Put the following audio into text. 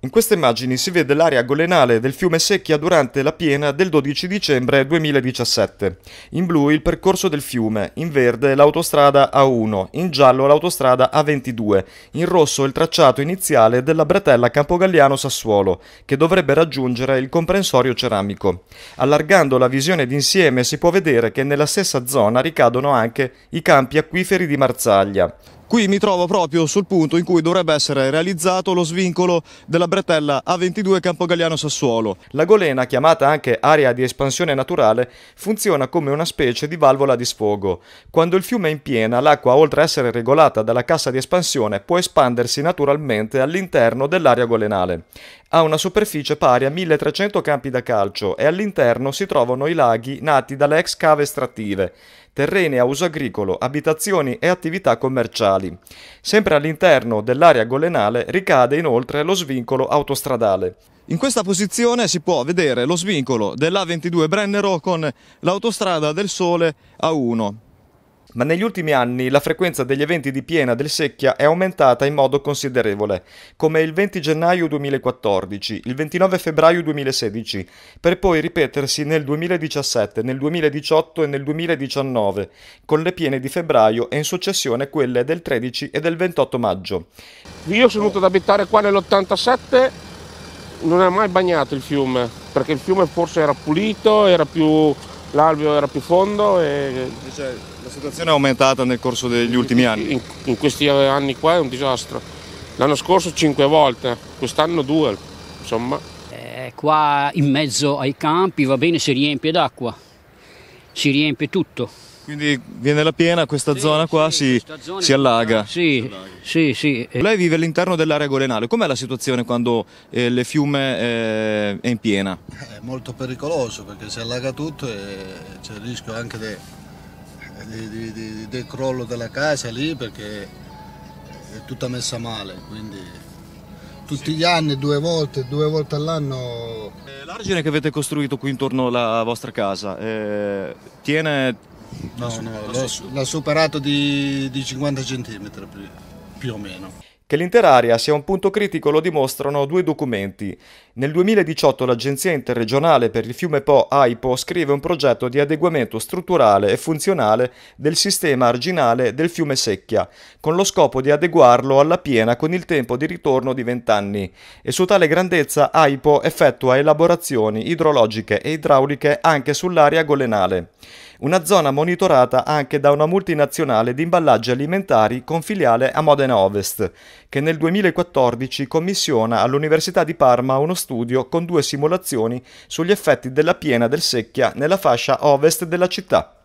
In queste immagini si vede l'area golenale del fiume Secchia durante la piena del 12 dicembre 2017. In blu il percorso del fiume, in verde l'autostrada A1, in giallo l'autostrada A22, in rosso il tracciato iniziale della bretella Campogalliano-Sassuolo, che dovrebbe raggiungere il comprensorio ceramico. Allargando la visione d'insieme si può vedere che nella stessa zona ricadono anche i campi acquiferi di Marzaglia. Qui mi trovo proprio sul punto in cui dovrebbe essere realizzato lo svincolo della bretella A22 Campogalliano Sassuolo. La golena, chiamata anche area di espansione naturale, funziona come una specie di valvola di sfogo. Quando il fiume è in piena, l'acqua, oltre a essere regolata dalla cassa di espansione, può espandersi naturalmente all'interno dell'area golenale. Ha una superficie pari a 1300 campi da calcio e all'interno si trovano i laghi nati dalle ex cave estrattive terreni a uso agricolo, abitazioni e attività commerciali. Sempre all'interno dell'area golenale ricade inoltre lo svincolo autostradale. In questa posizione si può vedere lo svincolo dell'A22 Brennero con l'autostrada del Sole A1 ma negli ultimi anni la frequenza degli eventi di piena del Secchia è aumentata in modo considerevole, come il 20 gennaio 2014, il 29 febbraio 2016, per poi ripetersi nel 2017, nel 2018 e nel 2019, con le piene di febbraio e in successione quelle del 13 e del 28 maggio. Io sono venuto ad abitare qua nell'87, non è mai bagnato il fiume, perché il fiume forse era pulito, era più l'alveo era più fondo e... Cioè, la situazione è aumentata nel corso degli ultimi anni? In, in questi anni qua è un disastro. L'anno scorso cinque volte, quest'anno due, insomma. Eh, qua in mezzo ai campi va bene, si riempie d'acqua, si riempie tutto. Quindi viene la piena, questa sì, zona qua sì, si, zona si, allaga. Sì, sì, sì. Lei vive all'interno dell'area golenale, com'è la situazione quando eh, le fiume eh, è in piena? È molto pericoloso perché si allaga tutto e c'è il rischio anche del de, de, de, crollo della casa lì perché è tutta messa male. Quindi tutti gli anni, due volte, due volte all'anno. Eh, l'argine che avete costruito qui intorno alla vostra casa eh, tiene No, no, l'ha superato di, di 50 cm più o meno. Che l'intera area sia un punto critico lo dimostrano due documenti. Nel 2018 l'Agenzia Interregionale per il fiume Po AIPO scrive un progetto di adeguamento strutturale e funzionale del sistema arginale del fiume Secchia, con lo scopo di adeguarlo alla piena con il tempo di ritorno di 20 anni. E su tale grandezza AIPO effettua elaborazioni idrologiche e idrauliche anche sull'area golenale una zona monitorata anche da una multinazionale di imballaggi alimentari con filiale a Modena Ovest, che nel 2014 commissiona all'Università di Parma uno studio con due simulazioni sugli effetti della piena del secchia nella fascia ovest della città.